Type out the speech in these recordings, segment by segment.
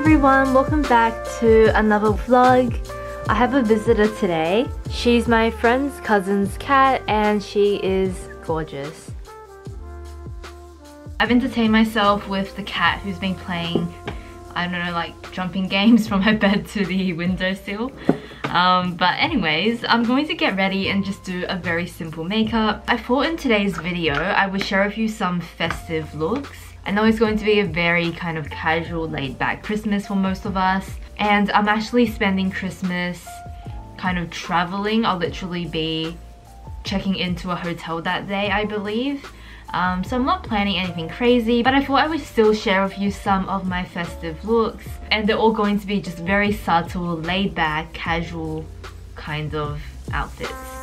everyone, welcome back to another vlog. I have a visitor today. She's my friend's cousin's cat and she is gorgeous. I've entertained myself with the cat who's been playing, I don't know, like jumping games from her bed to the windowsill. Um, but anyways, I'm going to get ready and just do a very simple makeup. I thought in today's video I would share with you some festive looks. I know it's going to be a very kind of casual, laid back Christmas for most of us. And I'm actually spending Christmas kind of traveling. I'll literally be checking into a hotel that day, I believe. Um, so I'm not planning anything crazy, but I thought I would still share with you some of my festive looks. And they're all going to be just very subtle, laid back, casual kind of outfits.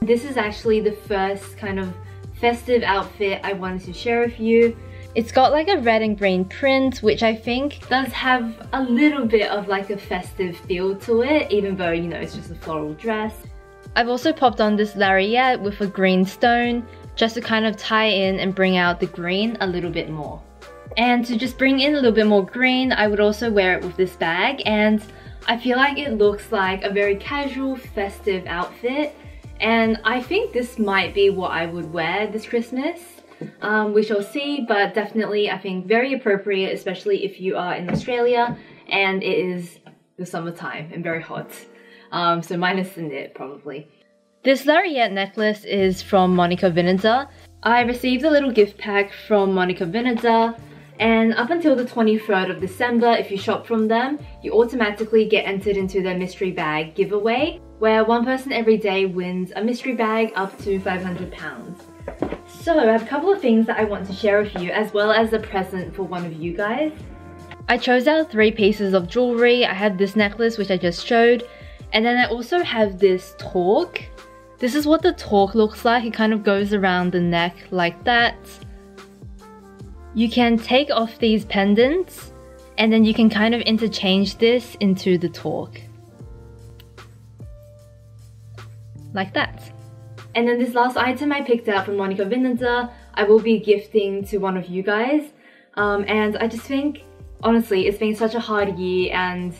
This is actually the first kind of festive outfit I wanted to share with you. It's got like a red and green print, which I think does have a little bit of like a festive feel to it, even though, you know, it's just a floral dress. I've also popped on this lariat with a green stone, just to kind of tie in and bring out the green a little bit more. And to just bring in a little bit more green, I would also wear it with this bag, and I feel like it looks like a very casual, festive outfit and I think this might be what I would wear this Christmas. Um, we shall see, but definitely I think very appropriate, especially if you are in Australia and it is the summertime and very hot. Um, so minus the knit, probably. This lariat necklace is from Monica Vinader. I received a little gift pack from Monica Vinader and up until the 23rd of December, if you shop from them, you automatically get entered into their mystery bag giveaway, where one person every day wins a mystery bag up to £500. So I have a couple of things that I want to share with you, as well as a present for one of you guys. I chose out three pieces of jewelry. I have this necklace, which I just showed, and then I also have this torque. This is what the torque looks like. It kind of goes around the neck like that. You can take off these pendants and then you can kind of interchange this into the torque. Like that. And then this last item I picked out from Monica Vinader, I will be gifting to one of you guys. Um, and I just think, honestly, it's been such a hard year and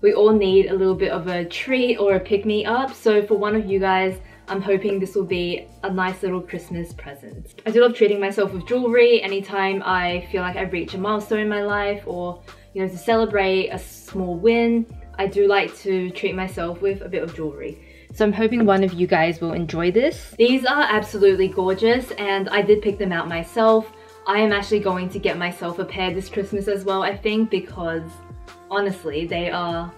we all need a little bit of a treat or a pick-me-up. So for one of you guys, I'm hoping this will be a nice little Christmas present. I do love treating myself with jewelry anytime I feel like I've reached a milestone in my life or you know to celebrate a small win. I do like to treat myself with a bit of jewelry. So I'm hoping one of you guys will enjoy this. These are absolutely gorgeous and I did pick them out myself. I am actually going to get myself a pair this Christmas as well I think because honestly they are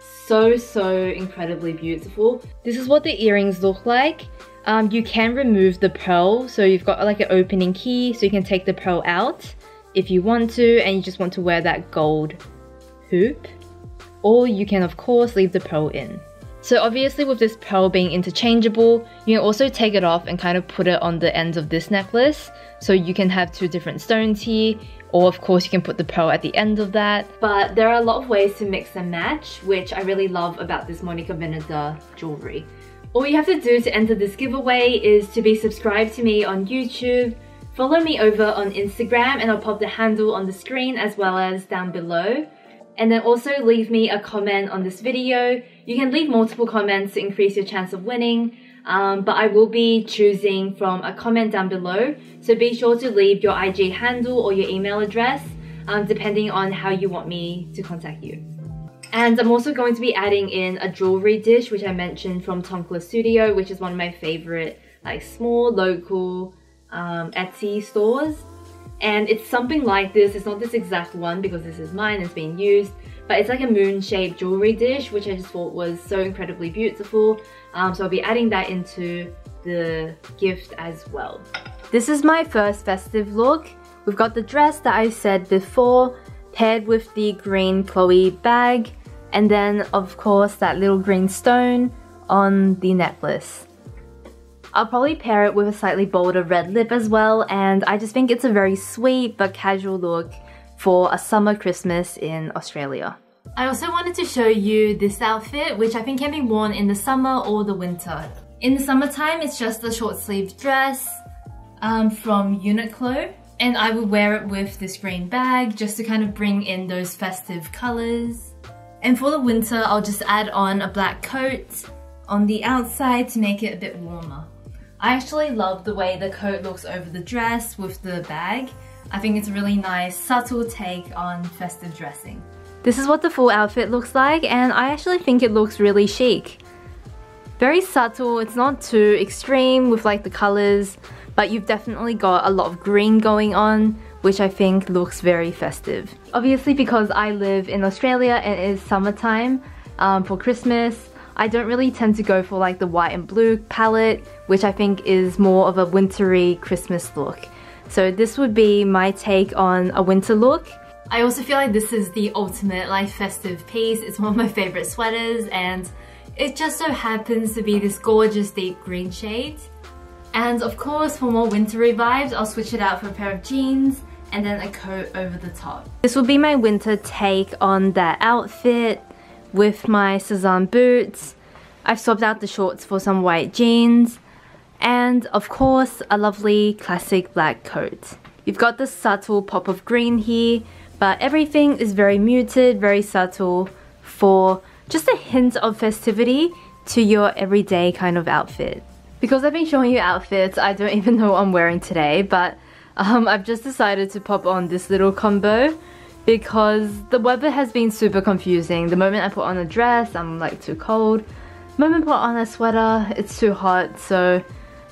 so, so incredibly beautiful. This is what the earrings look like. Um, you can remove the pearl, so you've got like an opening key, so you can take the pearl out if you want to, and you just want to wear that gold hoop. Or you can of course leave the pearl in. So obviously with this pearl being interchangeable, you can also take it off and kind of put it on the ends of this necklace. So you can have two different stones here or of course you can put the pearl at the end of that. But there are a lot of ways to mix and match, which I really love about this Monica Vinader jewelry. All you have to do to enter this giveaway is to be subscribed to me on YouTube, follow me over on Instagram and I'll pop the handle on the screen as well as down below. And then also leave me a comment on this video. You can leave multiple comments to increase your chance of winning um, but I will be choosing from a comment down below. So be sure to leave your IG handle or your email address um, depending on how you want me to contact you. And I'm also going to be adding in a jewelry dish which I mentioned from Tonkla Studio which is one of my favorite like small local um, Etsy stores. And it's something like this, it's not this exact one because this is mine, it's being used, but it's like a moon-shaped jewelry dish which I just thought was so incredibly beautiful. Um, so I'll be adding that into the gift as well. This is my first festive look. We've got the dress that I said before, paired with the green Chloe bag, and then of course that little green stone on the necklace. I'll probably pair it with a slightly bolder red lip as well, and I just think it's a very sweet but casual look for a summer Christmas in Australia. I also wanted to show you this outfit, which I think can be worn in the summer or the winter. In the summertime, it's just a short sleeve dress um, from Uniqlo. And I would wear it with this green bag just to kind of bring in those festive colors. And for the winter, I'll just add on a black coat on the outside to make it a bit warmer. I actually love the way the coat looks over the dress with the bag. I think it's a really nice, subtle take on festive dressing. This is what the full outfit looks like and I actually think it looks really chic. Very subtle, it's not too extreme with like the colors, but you've definitely got a lot of green going on, which I think looks very festive. Obviously because I live in Australia and it is summertime um, for Christmas, I don't really tend to go for like the white and blue palette, which I think is more of a wintry Christmas look. So this would be my take on a winter look. I also feel like this is the ultimate like festive piece. It's one of my favorite sweaters and it just so happens to be this gorgeous deep green shade. And of course for more wintry vibes I'll switch it out for a pair of jeans and then a coat over the top. This will be my winter take on that outfit with my Sézane boots. I've swapped out the shorts for some white jeans and of course a lovely classic black coat. You've got the subtle pop of green here but everything is very muted, very subtle for just a hint of festivity to your everyday kind of outfit. Because I've been showing you outfits, I don't even know what I'm wearing today, but um, I've just decided to pop on this little combo because the weather has been super confusing. The moment I put on a dress, I'm like too cold. The moment I put on a sweater, it's too hot, so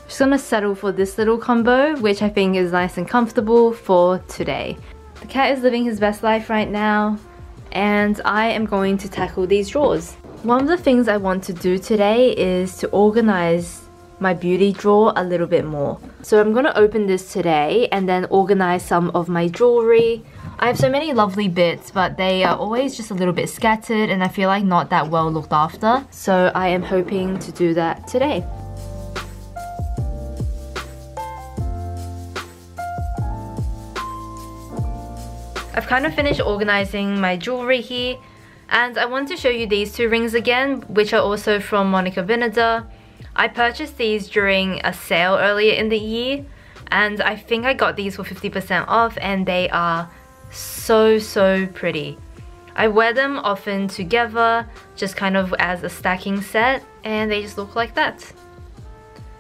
just gonna settle for this little combo, which I think is nice and comfortable for today. The cat is living his best life right now and I am going to tackle these drawers. One of the things I want to do today is to organize my beauty drawer a little bit more. So I'm going to open this today and then organize some of my jewelry. I have so many lovely bits but they are always just a little bit scattered and I feel like not that well looked after. So I am hoping to do that today. I've kind of finished organizing my jewelry here and I want to show you these two rings again which are also from Monica Vinader. I purchased these during a sale earlier in the year and I think I got these for 50% off and they are so so pretty. I wear them often together just kind of as a stacking set and they just look like that.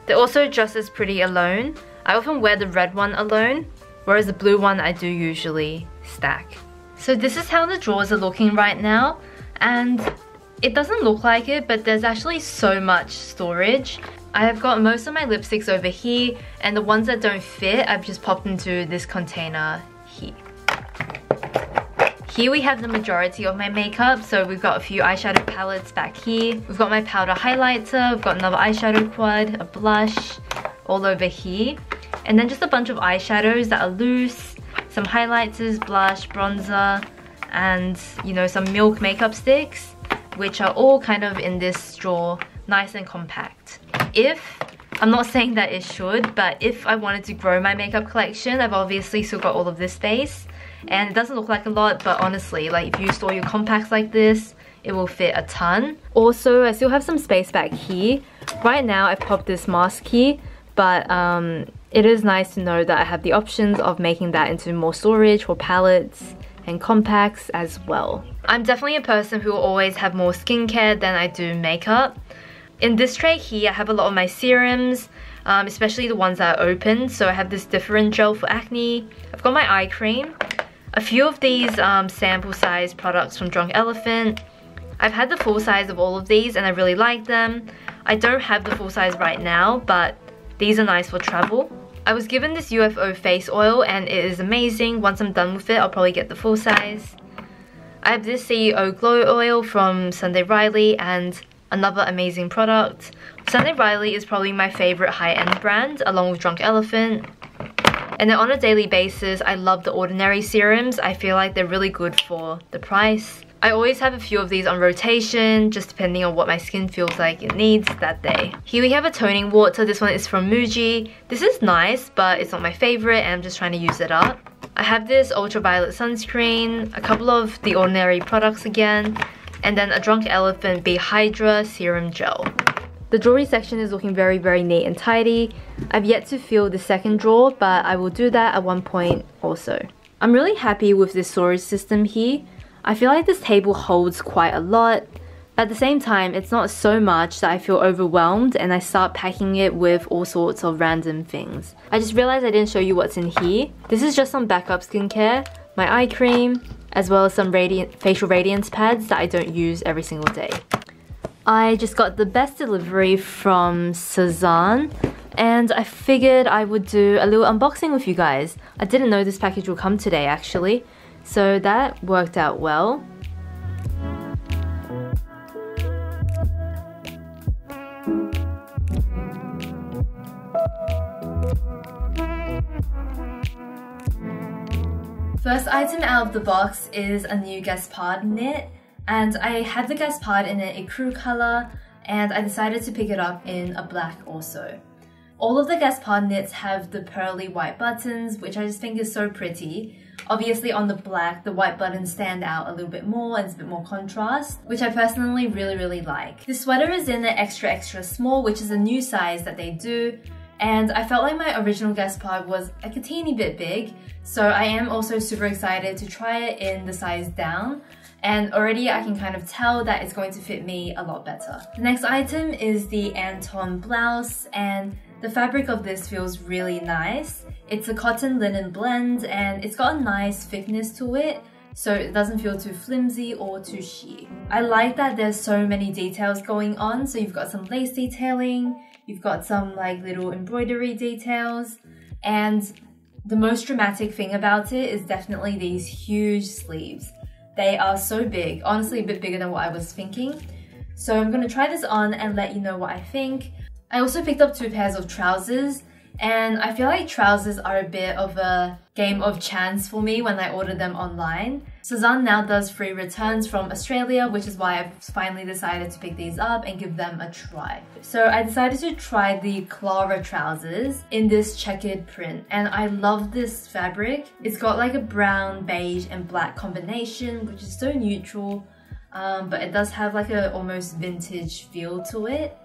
They're also just as pretty alone. I often wear the red one alone whereas the blue one I do usually stack. So this is how the drawers are looking right now and it doesn't look like it but there's actually so much storage. I have got most of my lipsticks over here and the ones that don't fit I've just popped into this container here. Here we have the majority of my makeup, so we've got a few eyeshadow palettes back here. We've got my powder highlighter, we've got another eyeshadow quad, a blush, all over here. And then just a bunch of eyeshadows that are loose, some highlighters, blush, bronzer, and you know, some milk makeup sticks, which are all kind of in this drawer, nice and compact. If, I'm not saying that it should, but if I wanted to grow my makeup collection, I've obviously still got all of this space. And it doesn't look like a lot, but honestly, like if you store your compacts like this, it will fit a ton. Also, I still have some space back here. Right now, I've popped this mask here, but um, it is nice to know that I have the options of making that into more storage for palettes and compacts as well. I'm definitely a person who will always have more skincare than I do makeup. In this tray here, I have a lot of my serums, um, especially the ones that are open. So I have this different gel for acne. I've got my eye cream. A few of these um, sample size products from Drunk Elephant. I've had the full size of all of these and I really like them. I don't have the full size right now, but these are nice for travel. I was given this UFO face oil and it is amazing. Once I'm done with it, I'll probably get the full size. I have this CEO Glow Oil from Sunday Riley and another amazing product. Sunday Riley is probably my favorite high-end brand along with Drunk Elephant. And then on a daily basis, I love the Ordinary serums. I feel like they're really good for the price. I always have a few of these on rotation, just depending on what my skin feels like it needs that day. Here we have a toning water. This one is from Muji. This is nice, but it's not my favorite and I'm just trying to use it up. I have this ultraviolet sunscreen, a couple of The Ordinary products again, and then a Drunk Elephant B-Hydra Serum Gel. The jewelry section is looking very, very neat and tidy. I've yet to fill the second drawer, but I will do that at one point also. I'm really happy with this storage system here. I feel like this table holds quite a lot. At the same time, it's not so much that I feel overwhelmed and I start packing it with all sorts of random things. I just realized I didn't show you what's in here. This is just some backup skincare, my eye cream, as well as some radiant facial radiance pads that I don't use every single day. I just got the best delivery from Sézane and I figured I would do a little unboxing with you guys. I didn't know this package would come today actually, so that worked out well. First item out of the box is a new Gaspard knit and I had the Gaspard in an ecru color and I decided to pick it up in a black also. All of the Gaspard knits have the pearly white buttons which I just think is so pretty. Obviously on the black the white buttons stand out a little bit more and it's a bit more contrast which I personally really really like. This sweater is in an extra extra small which is a new size that they do and I felt like my original Gaspard was like a teeny bit big, so I am also super excited to try it in the size down, and already I can kind of tell that it's going to fit me a lot better. The next item is the Anton blouse, and the fabric of this feels really nice. It's a cotton linen blend, and it's got a nice thickness to it, so it doesn't feel too flimsy or too sheer. I like that there's so many details going on, so you've got some lace detailing, You've got some like little embroidery details and the most dramatic thing about it is definitely these huge sleeves. They are so big, honestly a bit bigger than what I was thinking. So I'm gonna try this on and let you know what I think. I also picked up two pairs of trousers and I feel like trousers are a bit of a game of chance for me when I order them online. Sézane now does free returns from Australia, which is why I've finally decided to pick these up and give them a try. So I decided to try the Clara trousers in this checkered print and I love this fabric. It's got like a brown, beige and black combination, which is so neutral, um, but it does have like a almost vintage feel to it.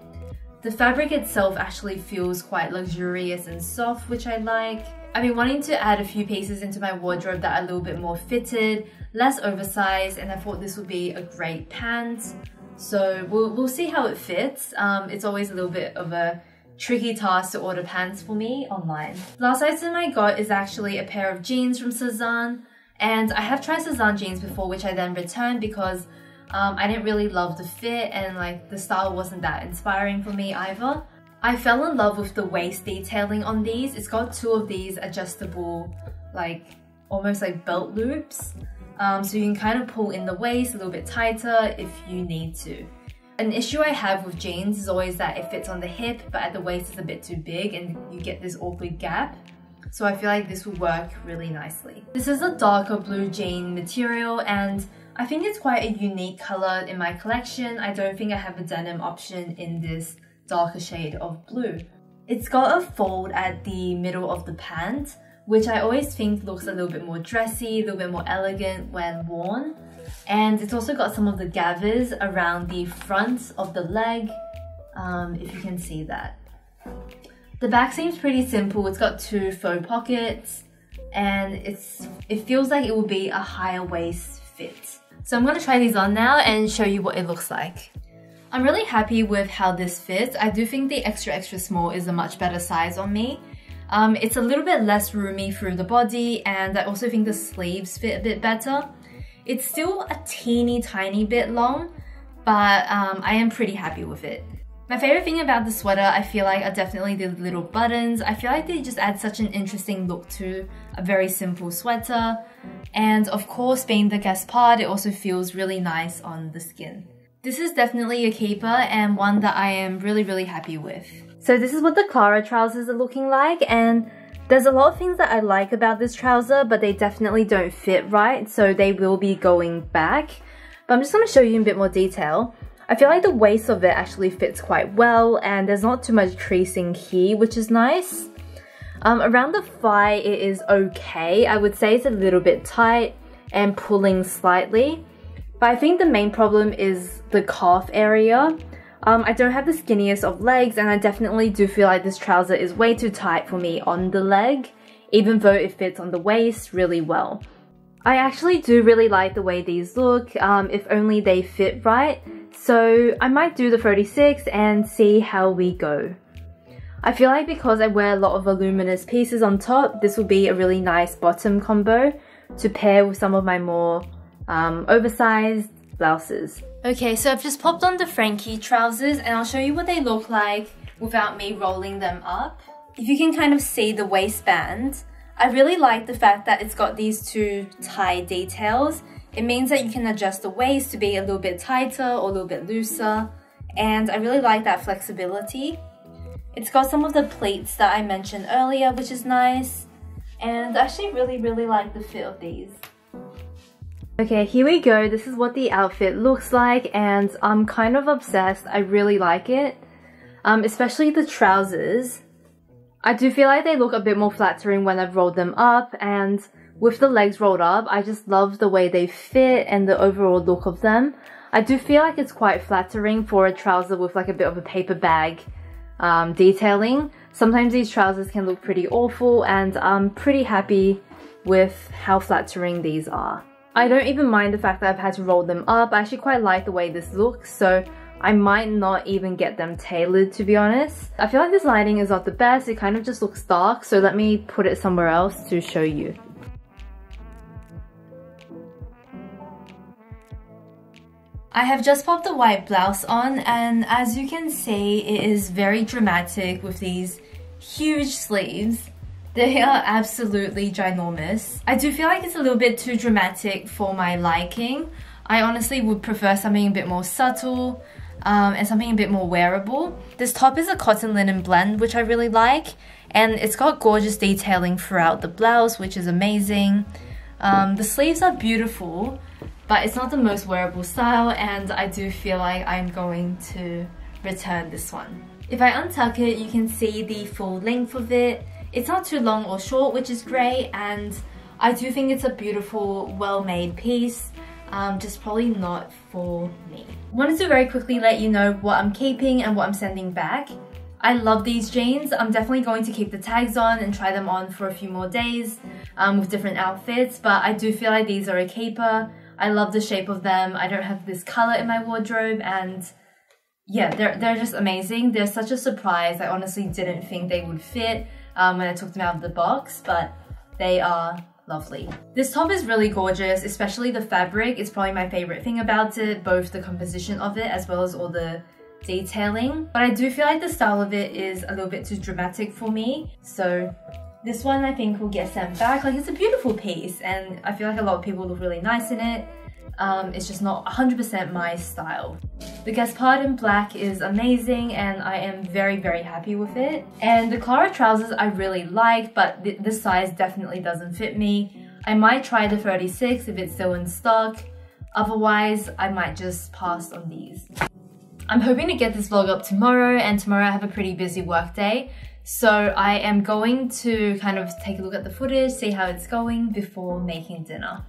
The fabric itself actually feels quite luxurious and soft, which I like. I've been wanting to add a few pieces into my wardrobe that are a little bit more fitted, less oversized, and I thought this would be a great pant. So we'll, we'll see how it fits. Um, it's always a little bit of a tricky task to order pants for me online. Last item I got is actually a pair of jeans from Sézane. And I have tried Sézane jeans before, which I then returned because um, I didn't really love the fit and like the style wasn't that inspiring for me either. I fell in love with the waist detailing on these. It's got two of these adjustable like almost like belt loops. Um, so you can kind of pull in the waist a little bit tighter if you need to. An issue I have with jeans is always that it fits on the hip but at the waist it's a bit too big and you get this awkward gap. So I feel like this will work really nicely. This is a darker blue jean material and I think it's quite a unique color in my collection. I don't think I have a denim option in this darker shade of blue. It's got a fold at the middle of the pant, which I always think looks a little bit more dressy, a little bit more elegant when worn. And it's also got some of the gathers around the front of the leg, um, if you can see that. The back seems pretty simple. It's got two faux pockets and it's it feels like it will be a higher waist fit. So I'm to try these on now and show you what it looks like. I'm really happy with how this fits. I do think the extra extra small is a much better size on me. Um, it's a little bit less roomy through the body and I also think the sleeves fit a bit better. It's still a teeny tiny bit long, but um, I am pretty happy with it. My favorite thing about the sweater, I feel like, are definitely the little buttons. I feel like they just add such an interesting look to a very simple sweater. And of course, being the Gaspard, it also feels really nice on the skin. This is definitely a keeper and one that I am really, really happy with. So this is what the Clara trousers are looking like and there's a lot of things that I like about this trouser, but they definitely don't fit right, so they will be going back. But I'm just going to show you in a bit more detail. I feel like the waist of it actually fits quite well and there's not too much creasing here, which is nice. Um, around the thigh it is okay. I would say it's a little bit tight and pulling slightly. But I think the main problem is the calf area. Um, I don't have the skinniest of legs and I definitely do feel like this trouser is way too tight for me on the leg, even though it fits on the waist really well. I actually do really like the way these look, um, if only they fit right. So I might do the 36 and see how we go. I feel like because I wear a lot of voluminous pieces on top, this will be a really nice bottom combo to pair with some of my more um, oversized blouses. Okay, so I've just popped on the Francky trousers and I'll show you what they look like without me rolling them up. If you can kind of see the waistband, I really like the fact that it's got these two tie details. It means that you can adjust the waist to be a little bit tighter or a little bit looser. And I really like that flexibility. It's got some of the pleats that I mentioned earlier, which is nice. And I actually really, really like the fit of these. Okay, here we go. This is what the outfit looks like and I'm kind of obsessed. I really like it. Um, especially the trousers. I do feel like they look a bit more flattering when I've rolled them up and with the legs rolled up, I just love the way they fit and the overall look of them. I do feel like it's quite flattering for a trouser with like a bit of a paper bag um, detailing. Sometimes these trousers can look pretty awful and I'm pretty happy with how flattering these are. I don't even mind the fact that I've had to roll them up. I actually quite like the way this looks, so I might not even get them tailored to be honest. I feel like this lighting is not the best, it kind of just looks dark, so let me put it somewhere else to show you. I have just popped the white blouse on and as you can see it is very dramatic with these huge sleeves. They are absolutely ginormous. I do feel like it's a little bit too dramatic for my liking. I honestly would prefer something a bit more subtle um, and something a bit more wearable. This top is a cotton linen blend, which I really like. And it's got gorgeous detailing throughout the blouse, which is amazing. Um, the sleeves are beautiful, but it's not the most wearable style and I do feel like I'm going to return this one. If I untuck it, you can see the full length of it. It's not too long or short, which is great, and I do think it's a beautiful, well-made piece, um, just probably not for me. Wanted to very quickly let you know what I'm keeping and what I'm sending back. I love these jeans. I'm definitely going to keep the tags on and try them on for a few more days um, with different outfits, but I do feel like these are a keeper. I love the shape of them. I don't have this color in my wardrobe and yeah, they're, they're just amazing. They're such a surprise. I honestly didn't think they would fit um, when I took them out of the box, but they are lovely. This top is really gorgeous, especially the fabric. It's probably my favorite thing about it, both the composition of it as well as all the detailing. But I do feel like the style of it is a little bit too dramatic for me. So this one I think will get sent back. Like it's a beautiful piece and I feel like a lot of people look really nice in it. Um, it's just not 100% my style. The Gaspard in black is amazing and I am very very happy with it. And the Clara trousers I really like but th this size definitely doesn't fit me. I might try the 36 if it's still in stock. Otherwise, I might just pass on these. I'm hoping to get this vlog up tomorrow and tomorrow I have a pretty busy work day. So I am going to kind of take a look at the footage, see how it's going before making dinner.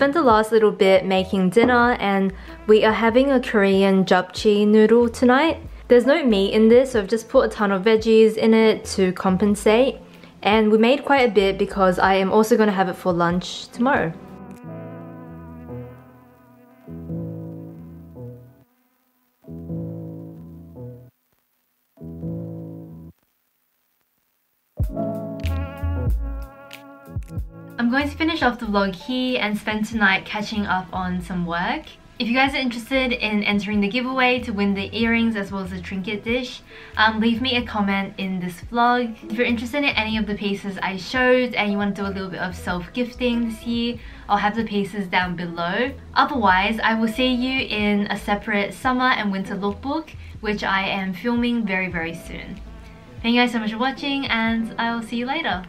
spent the last little bit making dinner and we are having a Korean japchae noodle tonight. There's no meat in this so I've just put a ton of veggies in it to compensate and we made quite a bit because I am also going to have it for lunch tomorrow. I'm going to finish off the vlog here and spend tonight catching up on some work. If you guys are interested in entering the giveaway to win the earrings as well as the trinket dish, um, leave me a comment in this vlog. If you're interested in any of the pieces I showed and you want to do a little bit of self-gifting this year, I'll have the pieces down below. Otherwise, I will see you in a separate summer and winter lookbook, which I am filming very, very soon. Thank you guys so much for watching and I will see you later.